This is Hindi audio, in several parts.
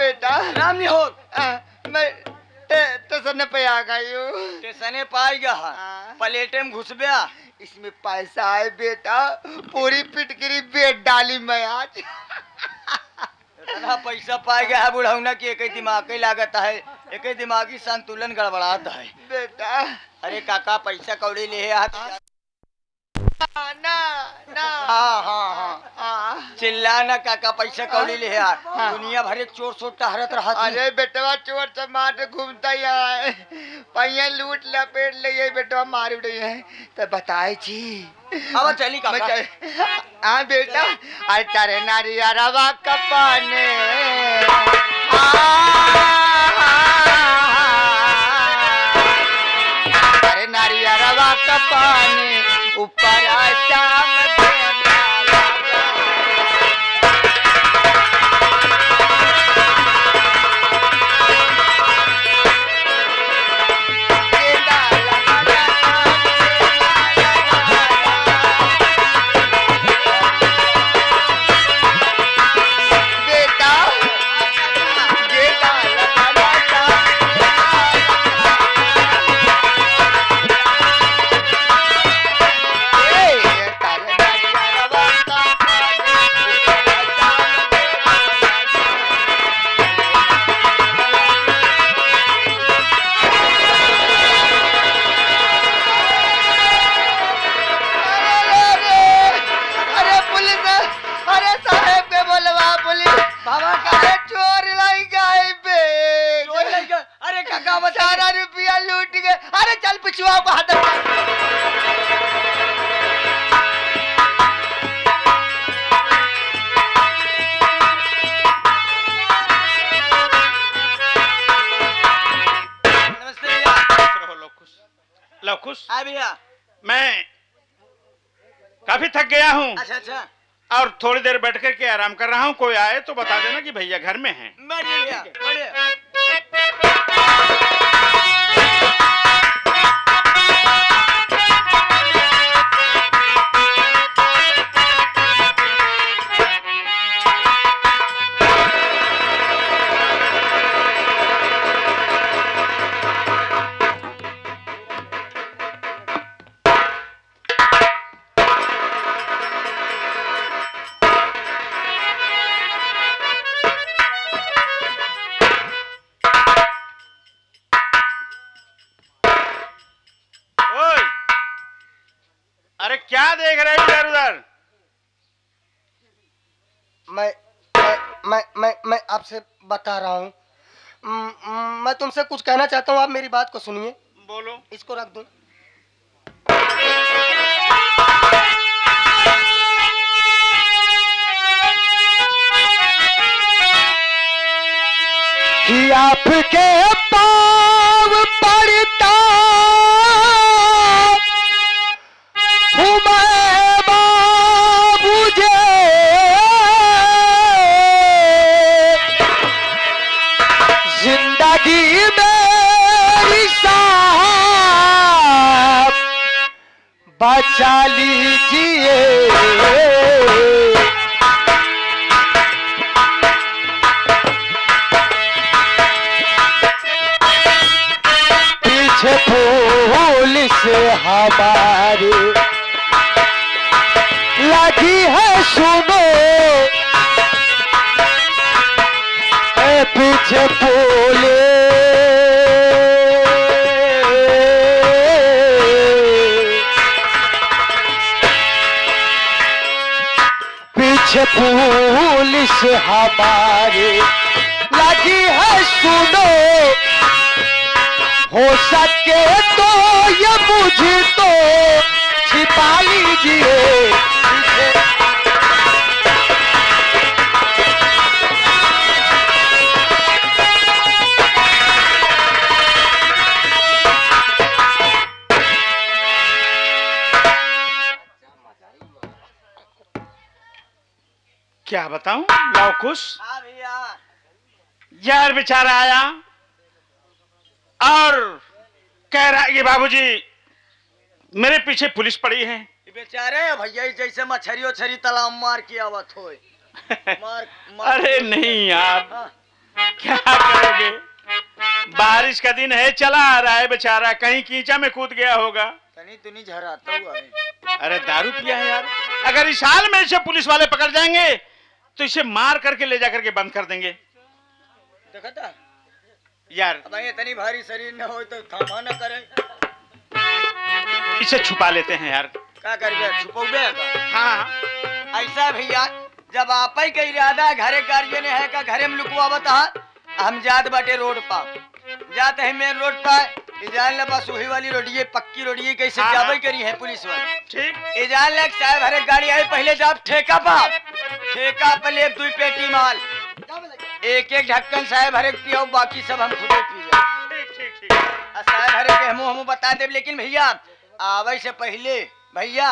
बेटा। राम नहीं हो मैं स्टेशन पे आ गई हूँ। स्टेशने। प्लेटे में घुस गया इसमें पैसा है बेटा। पूरी पिटकरी बेट डाली मैं आज। इतना पैसा पाई गया है बुढ़ौना की एक ही दिमाग ही लागत है। एक ही दिमागी संतुलन गड़बड़ाता है। बेटा। अरे काका पैसा कौड़ी ले आ ना ना हाँ हाँ हाँ हाँ। चिल्ला ना काका पैसा कौड़ी ले आ दुनिया भर एक चोर सोट टहरत रहा अरे बेटवा चोर समाट घूमता है पहिया लूट लपेट ले ये बेटवा मार उड़ी है। तो बताए छी अब चली मैं काका हाँ बेटा अरे तारे नारिया रवा कपाने अरे नारिया रवा कपाने ऊपर शाम हूँ। अच्छा अच्छा। और थोड़ी देर बैठ कर के आराम कर रहा हूँ। कोई आए तो बता देना कि भैया घर में हैं। आपसे बता रहा हूँ। म- तुमसे कुछ कहना चाहता हूँ आप मेरी बात को सुनिए। बोलो। इसको रख दू। कि आपके पाव बचा लीजिए पीछे पुलिस हमारी लगी है सुनो पीछे पुलिस पीछे पुलिस हमारे। लगी है सुनो। हो सके तो ये मुझे तो छिपा लीजिए क्या बताऊँ? लव खुश। हाँ यार बेचारा आया और कह रहा है कि बाबूजी मेरे पीछे पुलिस पड़ी है। बेचारे भैया जैसे मछरी उछरी तालाब मार के आवत हो मार, मार अरे नहीं यार। हाँ, क्या करोगे? बारिश का दिन है चला आ रहा है बेचारा। कहीं कीचा में कूद गया होगा। तनी तुनी झराता हुआ है। अरे दारू पिया है यार। अगर इस हाल में इसे पुलिस वाले पकड़ जाएँगे तो इसे मार करके ले जा करके बंद कर देंगे। देखा यार। अब ये तनी भारी शरीर न हो तो थामा न करे। इसे छुपा लेते हैं यार। का करबे छुपौबे का हाँ। ऐसा भैया जब आप ही का इरादा घरे कार्य ने है का घरे में लुकवावत बता हम जात बाटे रोड पा जाते हैं मेन रोड पर इजान ले बस वही वाली रोडिये पक्की रोडिये कैसे हाँ, हाँ। करी है पुलिस वाले। ठीक। इजान ले साहब हरे गाड़ी आई पहले जाब ठेका पाप ठेका पे ले दुई पेटी माल। एक एक ढक्कन साहब हरे पियो बाकी सब हम खुदे पी जाए। ठीक ठीक साहब हरे के हमू हमू बता देब लेकिन भैया आवे से पहले भैया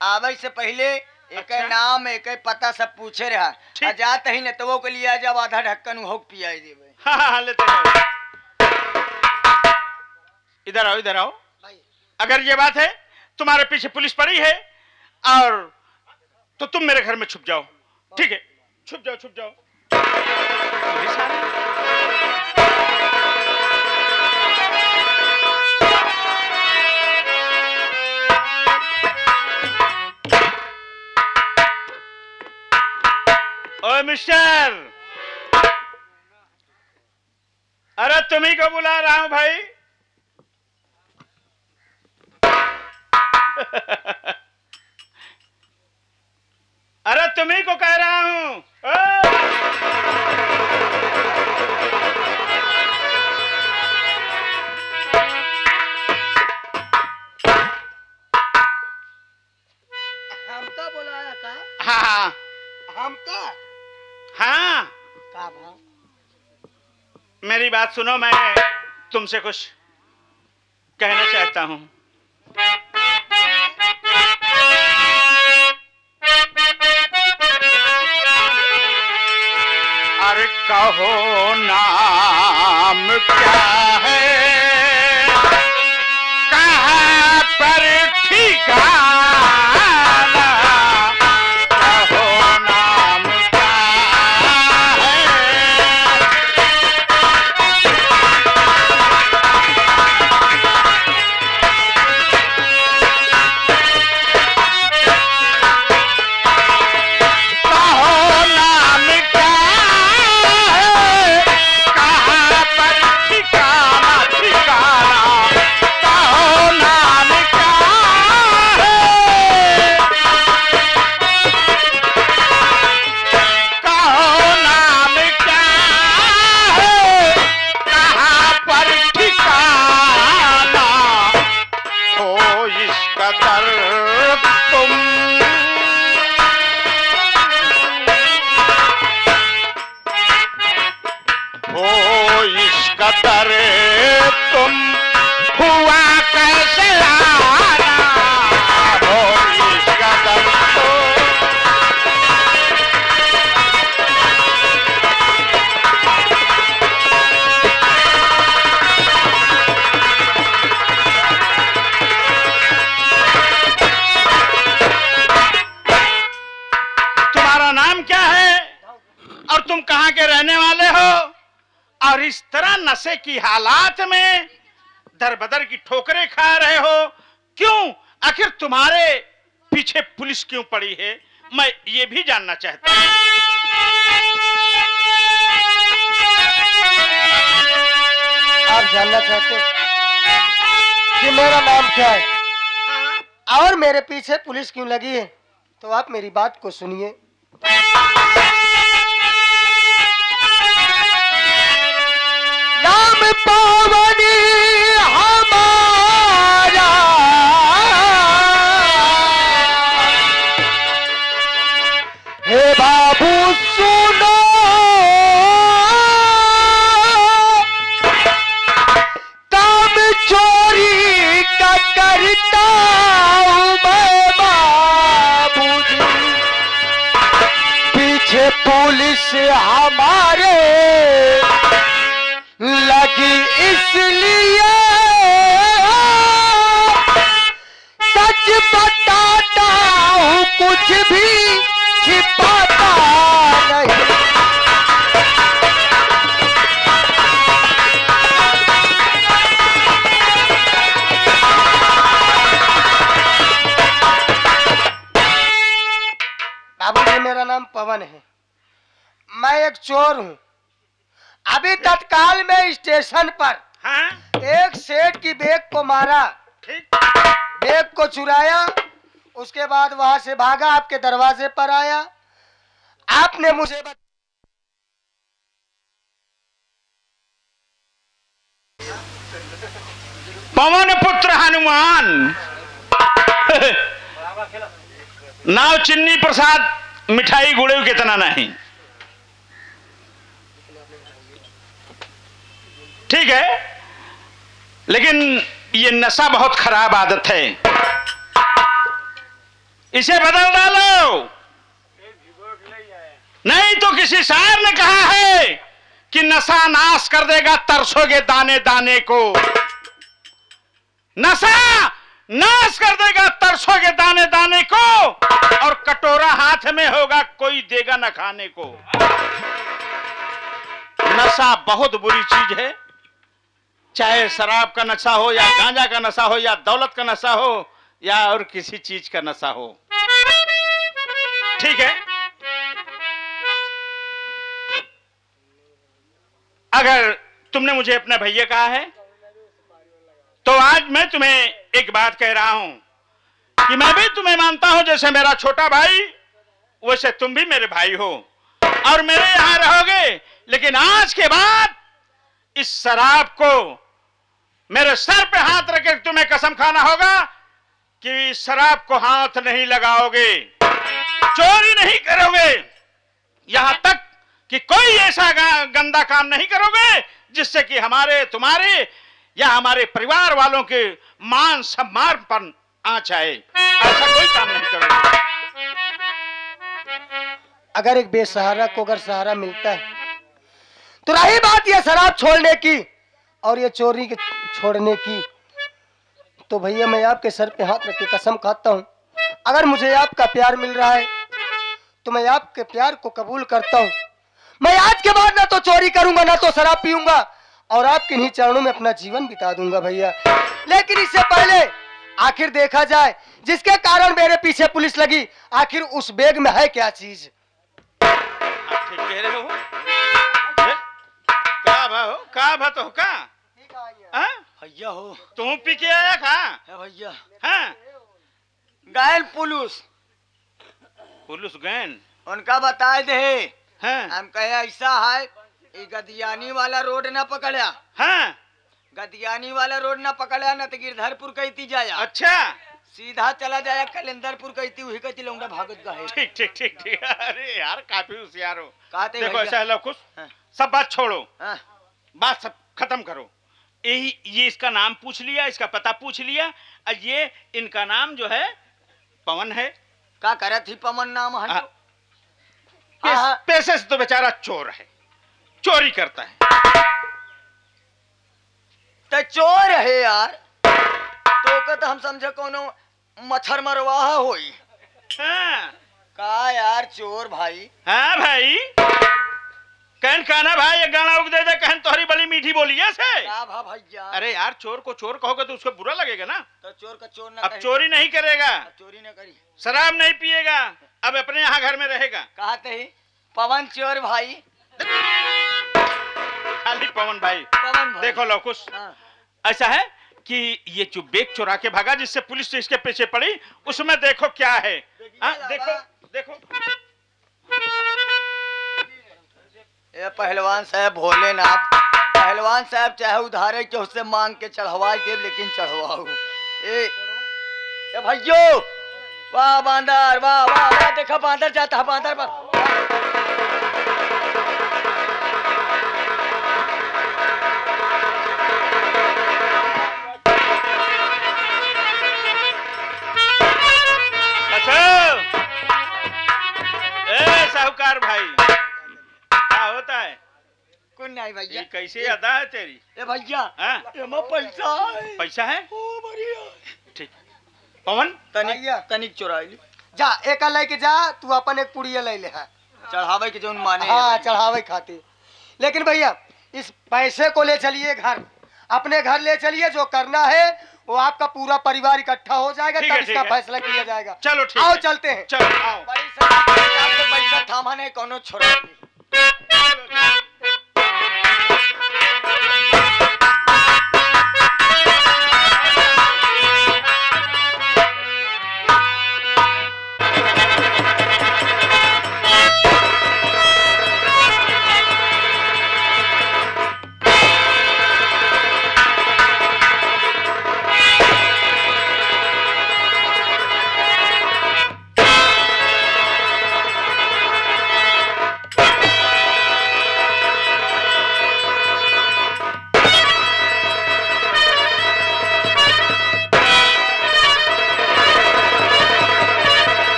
आवे से पहले एक अच्छा। नाम एक पता सब पूछे रहा। जात ही न तो वो के लिए जब आधा ढक्कन हो पिया देवे हाँ हाँ हाँ, लेते रहो इधर आओ इधर आओ। अगर ये बात है तुम्हारे पीछे पुलिस पड़ी है और तो तुम मेरे घर में छुप जाओ। ठीक है? छुप जाओ छुप जाओ। ओए मिस्टर! अरे तुम्ही को बुला रहा हूँ भाई। अरे तुम्ही को कह रहा हूँ! हमका बुलाया का? हाँ। हमका हाँ। का भाव? मेरी बात सुनो मैं तुमसे कुछ कहना चाहता हूँ। कहो नाम क्या है? कहा पर ठिकाना नशे की हालात में दर बदर की ठोकरें खा रहे हो। क्यों? आखिर तुम्हारे पीछे पुलिस क्यों पड़ी है? मैं ये भी जानना चाहता हूँ। आप जानना चाहते हो कि मेरा नाम क्या है। और मेरे पीछे पुलिस क्यों लगी है? तो आप मेरी बात को सुनिए। नाम पावनी हमारा। हे बाबू सुनो। काम चोरी का करता पीछे पुलिस हमारे इसलिए सच बताता हूँ, कुछ भी छिपाता नहीं। मेरा नाम पवन है। मैं एक चोर हूँ। अभी तत्काल में स्टेशन पर हाँ? एक सेठ की बैग को मारा। ठीक। बैग को चुराया उसके बाद वहाँ से भागा आपके दरवाजे पर आया। आपने मुझे बत... पवन पुत्र हनुमान। नाव चिन्नी प्रसाद मिठाई गुड़े कितना नहीं। ठीक है? लेकिन ये नशा बहुत खराब आदत है। इसे बदल डालो। नहीं तो किसी शायर ने कहा है कि नशा नाश कर देगा तरसोगे दाने दाने को। नशा नाश कर देगा तरसोगे दाने दाने को और कटोरा हाथ में होगा, कोई देगा न खाने को। नशा बहुत बुरी चीज़ है। चाहे शराब का नशा हो या गांजा का नशा हो या दौलत का नशा हो या और किसी चीज़ का नशा हो। ठीक है? अगर तुमने मुझे अपना भैया कहा है तो आज मैं तुम्हें एक बात कह रहा हूँ कि मैं भी तुम्हें मानता हूँ जैसे मेरा छोटा भाई वैसे तुम भी मेरे भाई हो। और मेरे यहाँ रहोगे लेकिन आज के बाद इस शराब को मेरे सर पे हाथ रख तुम्हें कसम खाना होगा कि इस शराब को हाथ नहीं लगाओगे, चोरी नहीं करोगे। यहाँ तक कि कोई ऐसा गंदा काम नहीं करोगे जिससे कि हमारे, तुम्हारे या हमारे परिवार वालों के मान सम्मान पर आँच आए ऐसा कोई काम नहीं करोगे। अगर एक बेसहारा को अगर सहारा मिलता है तो रही बात ये शराब छोड़ने की और ये चोरी के छोड़ने की। तो भैया, मैं आपके सर पे हाथ रख के कसम खाता हूँ। अगर मुझे आपका प्यार मिल रहा है तो मैं आपके प्यार को कबूल करता हूँ। मैं आज के बाद ना तो चोरी करूँगा, ना तो शराब पीऊँगा और आपके इन्हीं चरणों में अपना जीवन बिता दूँगा भैया। लेकिन इससे पहले आखिर देखा जाए, जिसके कारण मेरे पीछे पुलिस लगी, आखिर उस बैग में है क्या चीज़? कह रहे हो हो? का भा तो हो का? हाँ? भैया हो। तुम पी के आया का है भैया। हाँ? गायल पुलिस। पुलिस गैन उनका बताए दे। हाँ। हम कहे ऐसा है ये गदियानी वाला रोड ना पकड़ा हाँ। गदियानी वाला रोड ना पकड़ा ना तो गिरधरपुर कहती जाया। अच्छा। सीधा चला जाया कलेंदरपुर कहती वही कहती लौंडा भागत गए। ठीक ठीक ठीक ठीक। अरे यार काफ़ी होशियार हो। कहते देखो ऐसा है हाँ। सब बात छोड़ो। हाँ, बात सब खत्म करो। यही ये इसका नाम पूछ लिया इसका पता पूछ लिया और ये इनका नाम जो है पवन है। का करे थी पवन नाम है। पैसे से तो बेचारा चोर है। चोरी करता है। तो चोर है यार। तो का तो हम समझे कोनो मच्छर मरवाहा होई। हाँ। का यार चोर भाई? हाँ भाई। कहन कहना भाई एक गाना उग दे दे कहन तोहरी बड़ी मीठी बोलिए से। का भा भैया? अरे यार चोर को चोर कहोगे तो उसको बुरा लगेगा ना। तो चोर का चोर ना अब चोरी नहीं करेगा। अब चोरी ना करी। शराब नहीं पिएगा। अब अपने यहाँ घर में रहेगा। कहते ही पवन चोर भाई। खाली पवन भाई। पवन भाई। देखो लौकुश। हाँ, ऐसा है कि ये जो बेग चुरा के भागा जिससे पुलिस इसके पीछे पड़ी उसमें देखो क्या है। हाँ, देखो देखो। ये पहलवान साहब, भोलेनाथ। पहलवान साहब, चाहे उधारे के उससे मांग के चढ़वा देव लेकिन चढ़वाऊ ए भैयो! वाह, बांदर, वाह वाह वाह, देखा बांदर जाता बांदर बा... भैया। हाँ। एमा पैसा है। पैसा है? ओ बढ़िया। ठीक। पवन तनिक। तनिक चुराइली। जा एक लेके जा तू अपन एक पुड़िया ले ले हाँ। चढ़ावे के जोन माने हाँ चढ़ावे खातिर। लेकिन भैया इस पैसे को ले चलिए घर। अपने घर ले चलिए जो करना है वो आपका पूरा परिवार इकट्ठा हो जाएगा तब इसका फैसला किया जाएगा। चलो ठीक आओ। चलते हैं। चलो आओ। पैसा पैसा थामा नहीं कोनो छोड़ा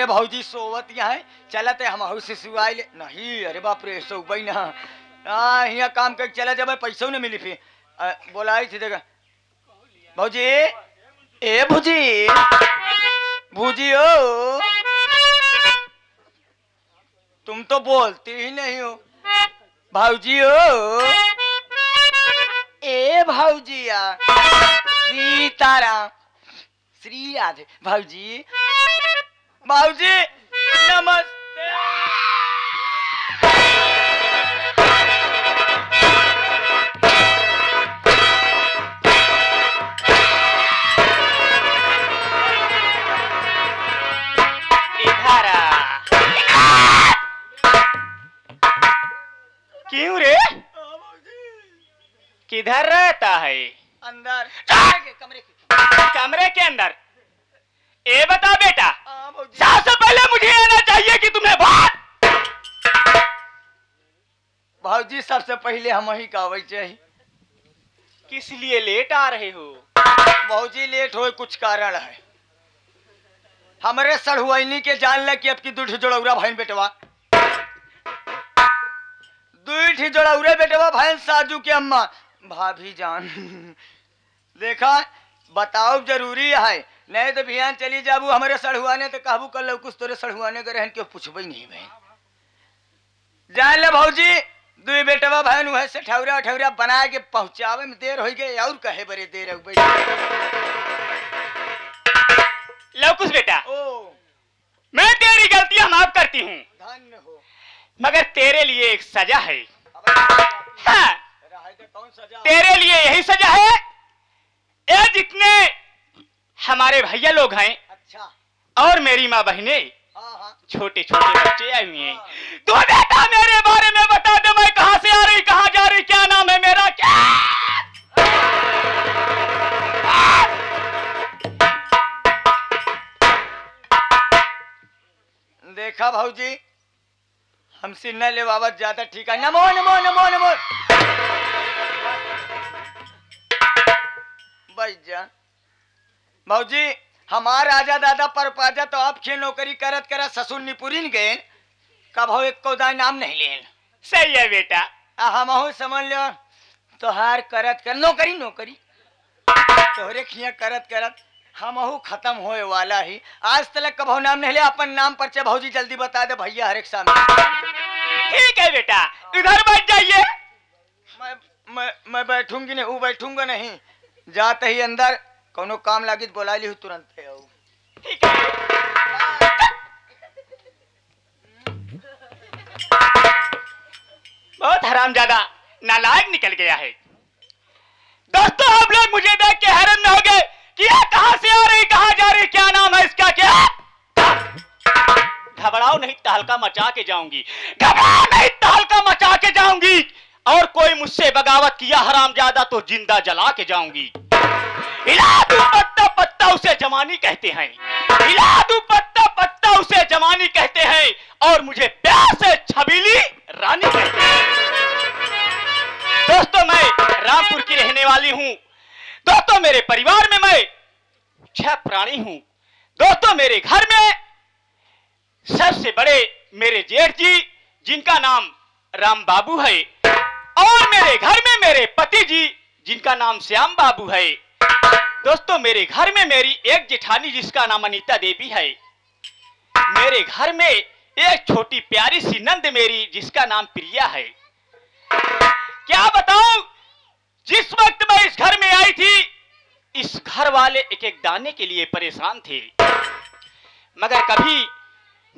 हमारे भौजी सोवत यहाँ चलते हम हाउ से सुआई ले। नहीं अरे बाप रे सोबई ना। हाँ यहाँ काम कर चला जब पैसों नहीं मिली फिर। अ, बोलाई थी देखा। भौजी ए भौजी भौजी हो। तुम तो बोलती ही नहीं हो। भाजी हो। ए भाऊजिया सीताराम श्री राधे। भाऊजी भाऊजी नमस्ते। क्यों रे? किधर रहता है? अंदर। कमरे के। कमरे के अंदर। ए बता बेटा। सबसे पहले मुझे आना चाहिए कि तुम्हें बात भाऊजी सबसे पहले हम ही चाहिए किस लिए लेट आ रहे हो? भाऊजी लेट हो कुछ कारण है। हमारे सड़हुआइनी के जान लग कि अब की दूठ जोड़ौरा भाई बेटवा। दूठ जोड़ौरे बेटवा भाई साजू के अम्मा। भाभी जान। देखा बताओ ज़रूरी है। नहीं तो बिहान चली जाबू हमारे सड़हुआने तो कहबू कर लो कुछ तोरे सड़हुआने के रहन के पूछबे नहीं बहन जान ले भौजी दुई बेटवा बहन वह से ठौरा ठौरा बना के पहुंचावे में देर हो गई और कहे बरे देर हो गई। लो कुछ बेटा। ओ। मैं तेरी गलतियाँ माफ़ करती हूँ। धन्य हो। मगर तेरे लिए एक सजा है। हाँ, तो कौन सजा? तेरे लिए यही सजा है ये जितने हमारे भैया लोग हैं अच्छा। और मेरी माँ बहने हाँ हाँ। छोटे छोटे बच्चे आए हुए हैं। तू बेटा मेरे बारे में बता दे मैं कहाँ से आ रही कहाँ जा रही क्या नाम है मेरा क्या? देखा भाजी हमसे न ले बाबत ज़्यादा ठीक है। नमो नमो नमो नमो। भैया भाऊजी हमार राजा दादा पर पाजा तो आप खे नौकरी करत करत ससुर निपुरिन गए कब हो एक को नाम नहीं लेन। सही है बेटा। हमहू समझ लो तोहार करत कर नौकरी नौकरी। तोहरे खिया करत करत हमहू खत्म होए वाला ही। आज तक कभो नाम नहीं ले अपन नाम पर चे भौजी जल्दी बता दे भैया हर एक सामने। ठीक है बेटा इधर बैठ जाइए। मैं मैं मैं बैठूँगी नहीं वो बैठूँगा नहीं। जाते ही अंदर कोनो काम लागी तो बोला ली तुरंत ठीक बहुत हरामजादा, नालायक निकल गया है। दोस्तों, आप लोग मुझे देख के हैरान हो गए कि ये कहाँ से आ रही, कहाँ जा रही, क्या नाम है इसका, क्या? घबराओ नहीं तहलका मचा के जाऊँगी। घबराओ नहीं तहलका मचा के जाऊँगी। और कोई मुझसे बगावत किया हरामजादा तो ज़िंदा जला के जाऊँगी। हिला दूँ पत्ता पत्ता उसे जवानी कहते हैं। हिला दूँ पत्ता पत्ता उसे जवानी कहते हैं और मुझे प्यार से छबीली रानी कहते हैं। दोस्तों, मैं रामपुर की रहने वाली हूँ। दोस्तों, मेरे परिवार में मैं छह प्राणी हूँ। दोस्तों, मेरे घर में सबसे बड़े मेरे जेठ जी, जिनका नाम राम बाबू है। और मेरे घर में मेरे पति जी, जिनका नाम श्याम बाबू है। दोस्तों, मेरे घर में मेरी एक जेठानी जिसका नाम अनीता देवी है। मेरे घर में एक छोटी प्यारी सी नंद मेरी जिसका नाम प्रिया है। क्या बताऊँ? जिस वक्त मैं इस घर में आई थी, इस घर वाले एक एक दाने के लिए परेशान थे। मगर कभी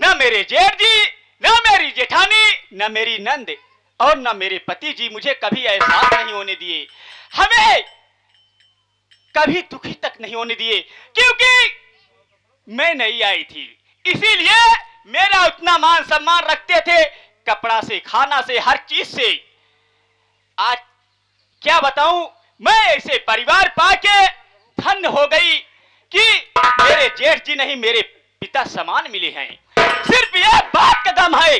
न मेरे जेठ जी, न मेरी जेठानी, न मेरी नंद और न मेरे पति जी मुझे कभी एहसास नहीं होने दिए। हमें कभी दुखी तक नहीं होने दिए, क्योंकि मैं नहीं आई थी। इसीलिए मेरा उतना मान सम्मान रखते थे, कपड़ा से, खाना से, हर चीज़ से। आज क्या बताऊँ, मैं ऐसे परिवार पाके धन्य हो गई कि मेरे जेठ जी नहीं मेरे पिता समान मिले हैं। सिर्फ़ यह बात का गम है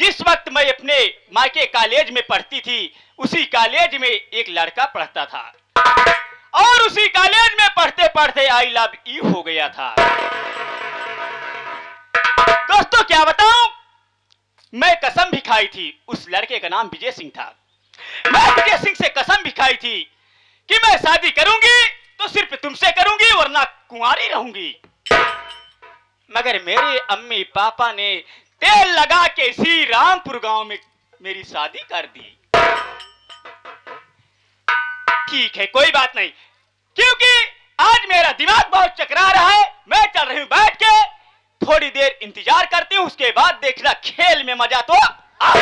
जिस वक्त मैं अपने मायके कॉलेज में पढ़ती थी, उसी कॉलेज में एक लड़का पढ़ता था। और उसी कॉलेज में पढ़ते पढ़ते आई लव यू हो गया था। दोस्तों, क्या बताऊँ? मैं कसम भी खाई थी। उस लड़के का नाम विजय सिंह था। मैं विजय सिंह से कसम भी खाई थी कि मैं शादी करूँगी तो सिर्फ़ तुमसे करूँगी, वरना कुंवारी रहूँगी। मगर मेरे अम्मी पापा ने तेल लगा के इसी रामपुर गाँव में मेरी शादी कर दी। ठीक है, कोई बात नहीं। क्योंकि आज मेरा दिमाग बहुत चकरा रहा है, मैं चल रही हूँ बैठ के। थोड़ी देर इंतज़ार करती हूँ, उसके बाद देखना खेल में मज़ा तो आ